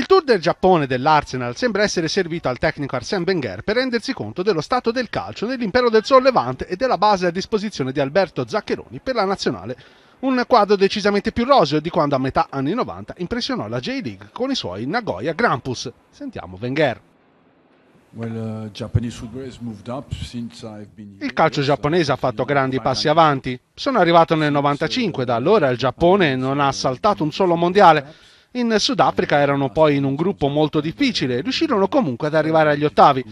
Il tour del Giappone dell'Arsenal sembra essere servito al tecnico Arsène Wenger per rendersi conto dello stato del calcio nell'impero del Sol Levante e della base a disposizione di Alberto Zaccheroni per la nazionale. Un quadro decisamente più roseo di quando a metà anni 90 impressionò la J-League con i suoi Nagoya Grampus. Sentiamo Wenger. uh, Il calcio giapponese ha fatto grandi passi avanti. Sono arrivato nel 95, da allora il Giappone non ha saltato un solo mondiale. In Sudafrica erano poi in un gruppo molto difficile, riuscirono comunque ad arrivare agli ottavi.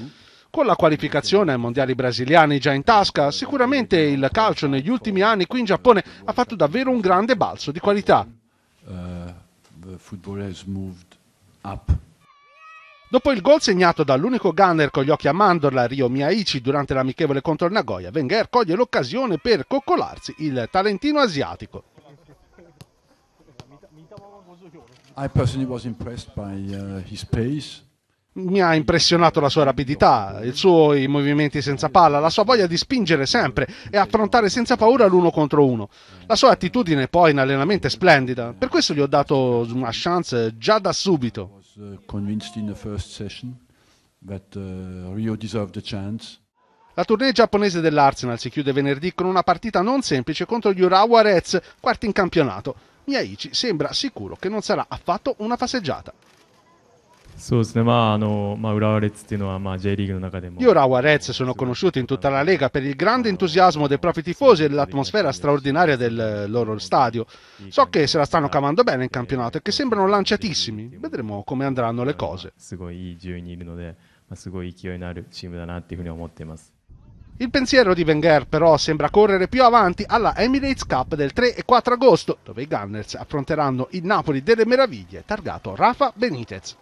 Con la qualificazione ai mondiali brasiliani già in tasca, sicuramente il calcio negli ultimi anni qui in Giappone ha fatto davvero un grande balzo di qualità. Uh, Dopo il gol segnato dall'unico gunner con gli occhi a mandorla, Rio Miyaichi, durante l'amichevole contro il Nagoya, Wenger coglie l'occasione per coccolarsi il talentino asiatico. I personally was impressed by uh, his pace. Mi ha impressionato la sua rapidità, i suoi movimenti senza palla, la sua voglia di spingere sempre e affrontare senza paura l'uno contro uno. La sua attitudine poi in allenamento è splendida, per questo gli ho dato una chance già da subito. uh, uh. La tournée giapponese dell'Arsenal si chiude venerdì con una partita non semplice contro gli Urawa Reds, quarti in campionato. Miyaichi sembra sicuro che non sarà affatto una passeggiata. そうですね、まああのまあ、浦和レッズっていうのは、まあ、J リーグの中でも Gli Urawa Reds sono conosciuti in tutta la Lega per il grande entusiasmo dei propri tifosi e l'atmosfera straordinaria del loro stadio. So che se la stanno cavando bene in campionato e che sembrano lanciatissimi. Vedremo come andranno le cose. すごいいい順位にいるので、まあ、すごい勢いのあるチームだなっていうふうに思っています。 Il pensiero di Wenger però sembra correre più avanti alla Emirates Cup del 3 e 4 agosto, dove i Gunners affronteranno il Napoli delle meraviglie targato Rafa Benitez.